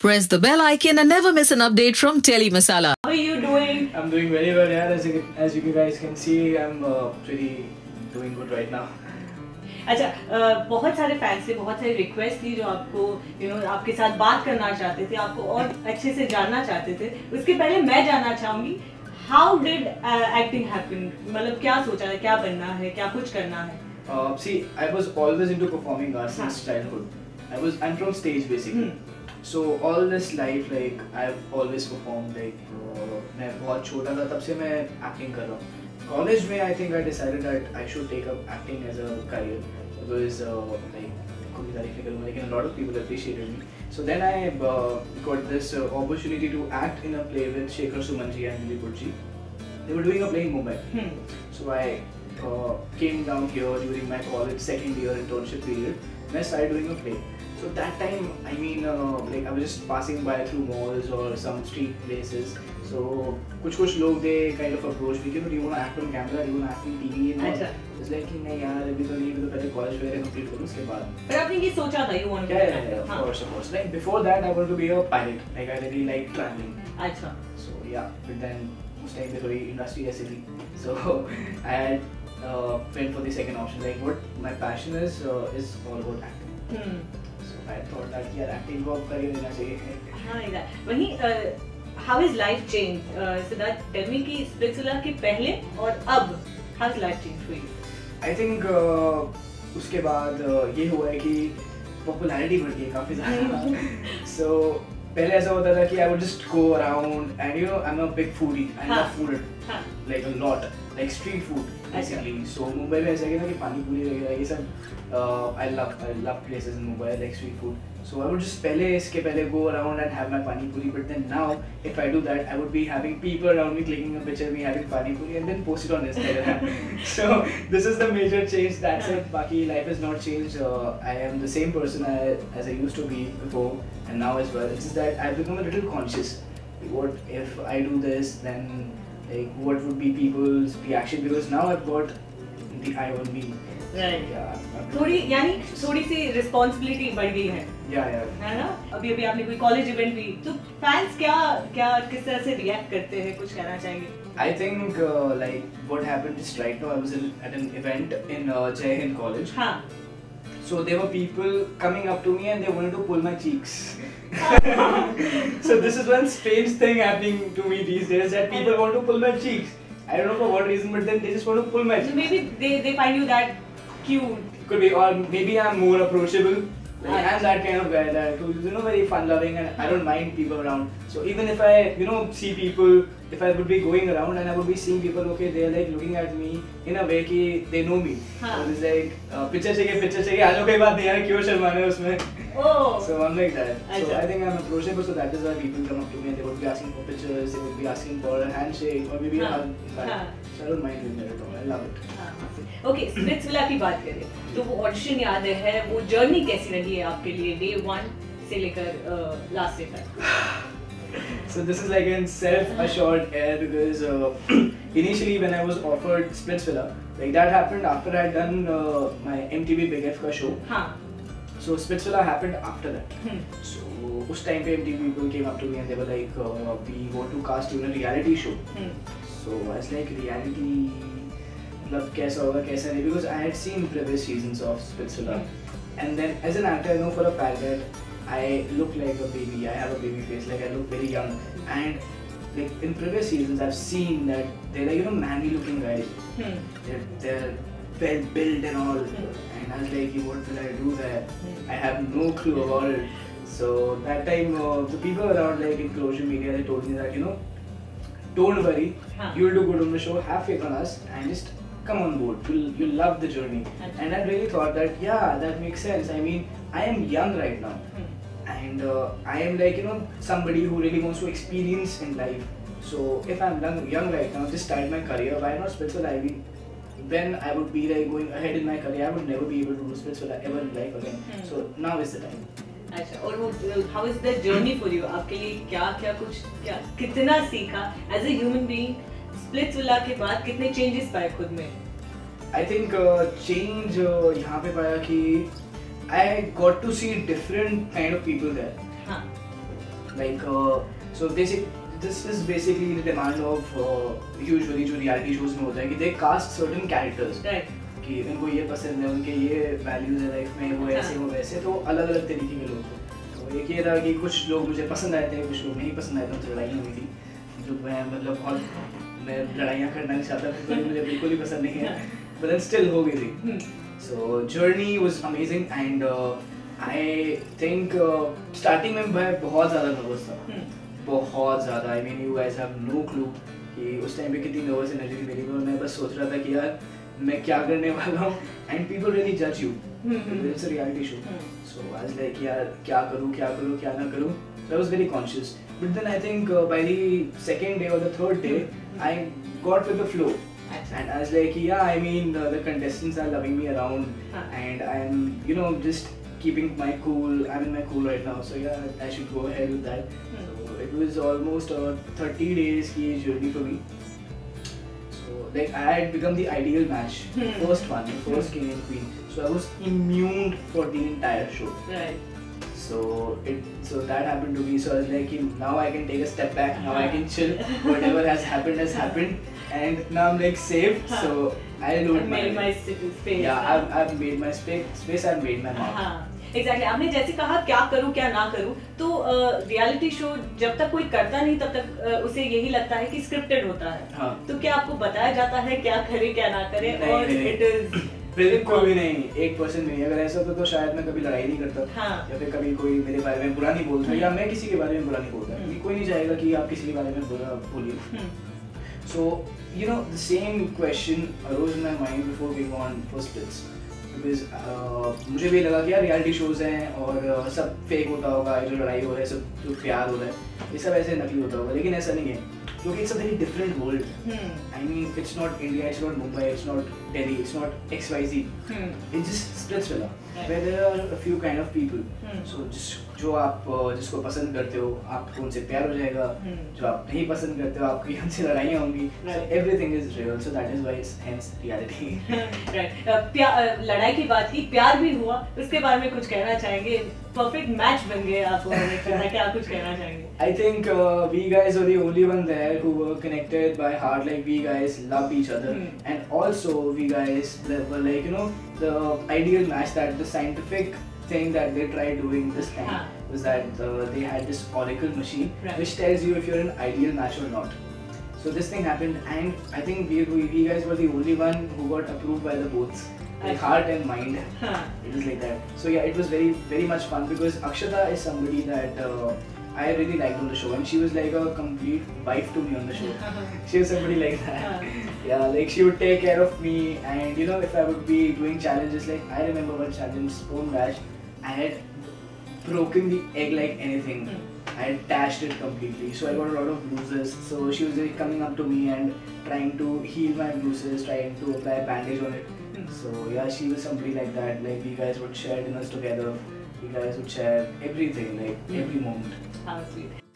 Press the bell icon and never miss an update from Telly Masala. How are you doing? I'm doing very well, yeah. As you, as you guys can see, I'm uh, pretty doing good right now. अच्छा अ, बहुत सारे fans थे बहुत सारी request थी जो आपको you know आपके साथ बात करना चाहते थे आपको और अच्छे से जानना चाहते थे उसके पहले मैं जानना चाहूंगी हाउ डिड एक्टिंग हैपन मतलब क्या सोचा है क्या बनना है क्या कुछ करना है Uh, see, I was always into performing arts since childhood. I was, I'm from stage basically. So all this life like I have always perform like मैं बहुत छोटा था तब से मैं एक्टिंग कर रहा हूँ। कॉलेज में I think I decided that I should take up acting as a career because like खुद की तारीफ़ करूँगा लेकिन lot of people appreciated me so then I got this opportunity to act in a play with Shekhar Suman ji and Dilipur ji they were doing a play in Mumbai so I I uh, came down here during my college second year internship period. And I started doing a play. So that time, I mean, uh, like I was just passing by through malls or some street places. So कुछ कुछ लोग they kind of approached me कि do you want to act on camera, do you want to act in TV and all. अच्छा। It's like कि नहीं यार अभी तो नहीं अभी तो पहले college वगैरह complete करूँ उसके बाद. पर आपने ये सोचा था you want Yeah, yeah, yeah, of course, of course. Like before that, I wanted to be a pilot. Like I really like traveling. अच्छा So yeah, but then उस टाइम पे थोड़ी इंडस्ट्री ऐसी थी so I had uh, went for the second option like what my passion is uh, is all about acting हम्म तो uh, उसके बाद uh, ये हुआ है कि पॉपुलैरिटी बढ़ गई काफ़ी ज़्यादा। सो पहले ऐसा होता था कि I would just go around and you know I am a big foodie I love food हाँ like a lot like street food basically so Mumbai में ऐसा है कि ना कि पानी पूरी वगैरह ये सब uh, I love I love places in Mumbai like street food so I would just पहले इसके पहले go around and have my pani puri but then now if I do that I would be having people around me clicking a picture of me having pani puri and then post it on Instagram so this is the major change that's it Baki life has not changed uh, I am the same person I, as I used to be before and now as well it's just that I've become a little conscious what if I do this then like what would be people's reaction because now I've got the eye on me. Right Yeah, थोड़ी यानी थोड़ी सी responsibility बढ़ गई है yeah, yeah. है ना अभी अभी आपने कोई कॉलेज इवेंट भी तो फैंस क्या क्या किस तरह से रिएक्ट करते हैं कुछ कहना चाहेंगे I think uh, like what happened just right now. I was in, at an event in uh, Jai Hind College. हाँ So there were people coming up to me and they wanted to pull my cheeks. so this is one strange thing happening to me these days that people want to pull my cheeks. I don't know for what reason, but then they just want to pull my so cheeks. maybe they they find you that cute Could be, or maybe I'm more approachable. Like, Right. I'm that kind of guy that who's you know very fun loving and I don't mind people around. So even if I you know see people, if I would be going around and I would be seeing people, okay, they're like looking at me in a way कि they know me. हाँ. So it's like uh, picture चाहिए picture चाहिए आज कोई बात नहीं यार क्यों शर्माना है उसमें. oh So I'm like that. So अच्छा. I think I'm approachable. So that is why people come up to me and they would be asking for pictures. They would be asking for a handshake or maybe a हाँ. hug. in fact. हाँ. So I don't mind doing that at all. I love it. Okay Splitsvilla की बात करें तो वो audition याद है वो जर्नी कैसी रही है आपके लिए डे वन से लेकर लास्ट डे तक So this is like in self-assured air because uh, initially when I was offered Splitsvilla, like that happened after I had done uh, my MTV Big F ka show. हाँ So Splitsvilla happened after that. Hmm, So उस time पे MTV people came up to me and they were like, uh, we want to cast you in a reality show. Hmm, So I was like, reality, मतलब कैसा होगा कैसा नहीं because I had seen previous seasons of Splitsvilla and then as an actor I know for a fact that I look like a baby I have a baby face like I look very young and like in previous seasons I've seen that they're like you know manly looking guys. Hmm. They're, built and all. Hmm. And I was like what will I do there. Hmm. I have no clue about it. So that time uh, the people around like in closure media they told me that you know don't worry. You'll do good on the show. Have faith on us. And just come on board. You'll you love the journey. Okay. And I really thought that yeah, that makes sense. I mean, I am young right now, hmm. and uh, I am like you know somebody who really wants to experience in life. So if I'm young, young right now, just start my career. Why not special diving? Then I would be like going ahead in my career. I would never be able to do Splitsvilla ever in life again. Hmm. So now is the time. अच्छा और वो how is that journey for you आपके लिए क्या क्या कुछ क्या कितना सीखा एज ए ह्यूमन स्प्लिट्सविला के बाद कितने चेंजेस पाए खुद में? आई थिंक चेंज यहाँ पे पाया कि I got to see different kind of people there like so basic this is basically the demand of usually जो रियलिटी शोज़ में होता है कि दे कास्ट सर्टेन कैरेक्टर्स कि इनको ये पसंद है उनके ये वैल्यूज़ है लाइफ में वो हाँ। ऐसे वो वैसे तो अलग अलग तरीके के लोग तो एक ये था कि कुछ लोग मुझे पसंद आए थे कुछ लोग नहीं पसंद आए थे लड़ाई हुई थी। जो मैं मतलब और मैं लड़ाइयाँ करना नहीं चाहता था तो मुझे बिल्कुल ही पसंद नहीं है बट स्टिल हो गई थी। was amazing and uh, I think uh, starting में मैं बहुत ज़्यादा नर्वस था। Hmm. बहुत ज़्यादा। I mean you guys have no clue कि उस टाइम पे कितनी नर्वस एनर्जी थी मेरी मैं बस सोच रहा था कि यार मैं क्या करने वाला हूँ? एंड पीपल रियली जज you. It's reality show. So I was like यार क्या करूँ क्या करूँ क्या ना करूँ? So I was very conscious. But then I think uh, by the second day or the third day, I got with the flow. And I was like, yeah, I mean, the, the contestants are loving me around, and I'm, you know, just keeping my cool. I'm in my cool right now, so yeah, I should go ahead with that. Hmm. So it was almost a 30 days ki journey for me. So like I had become the ideal match, hmm. first one, first hmm. king and queen. So I was immune for the entire show. Right. So it so that happened to me. So I was like, now I can take a step back. Now I can chill. Whatever has happened has happened, and now I'm like safe. So I don't made my space. Yeah, I've, I've made my space. Space I've made my mark. हाँ exactly आपने जैसे कहा क्या करूँ क्या ना करूँ तो रियलिटी uh, शो जब तक कोई करता नहीं तब तक अ, उसे यही लगता है कि स्क्रिप्टेड होता है हाँ। तो क्या आपको बताया जाता है क्या करे क्या ना करे और इट इज़ बिल्कुल भी नहीं एक परसेंट नहीं। अगर ऐसा होता तो शायद मैं कभी लड़ाई नहीं करता। हाँ। या फिर कभी कोई मेरे बारे में बुरा नहीं बोलता या मैं किसी के बारे में बुरा नहीं बोलता। हम्म। क्योंकि कोई नहीं चाहेगा कि आप किसी के बारे में बुरा बोलिए। know, the same question arose in my mind before going on for splits. Because uh, मुझे भी लगा कि यार रियलिटी शोज़ हैं और uh, सब फेक होता होगा जो लड़ाई हो रहा है सब जो प्यार हो रहा है ये सब ऐसे नकली होता होगा। लेकिन ऐसा नहीं है। Look, it's a very different world. Hmm. I mean, it's not India, it's not Mumbai, it's not Delhi, it's not XYZ. Hmm. It's just Splitsvilla, right. where there are a few kind of people. Hmm. So just जो आप uh, जिसको पसंद करते हो आपको उनसे प्यार हो जाएगा Hmm. जो आप नहीं पसंद करते हो आपकी उनसे लड़ाइयाँ होंगी Right. everything is real so that is why it's right लड़ाई की बात की प्यार भी हुआ उसके बारे में कुछ कहना चाहेंगे परफेक्ट मैच बन गए आप क्या कुछ कहना चाहेंगे I think uh, we guys are the only one there who were connected by heart. Like we guys loved each other, Hmm. and also we guys were like you know the ideal match that the scientific thing that they tried doing this time Huh. was that uh, they had this oracle machine Right. which tells you if you're an ideal match or not. So this thing happened, and I think we, we, we guys were the only one who got approved by the both, like heart and mind. हाँ It was like that. So yeah, it was very very much fun because Akshata is somebody that uh, I really liked on the show, and she was like a complete wife to me on the show. she was somebody like that. yeah, like she would take care of me, and you know, if I would be doing challenges, like I remember one challenge, spoon dash, I had broken the egg like anything. Hmm. I had dashed it completely, so I got a lot of bruises. So she was like coming up to me and trying to heal my bruises, trying to apply a bandage on it. Hmm. So yeah, she was somebody like that. Like we guys would share dinners together. You guys would share everything, like hmm. every moment. How sweet.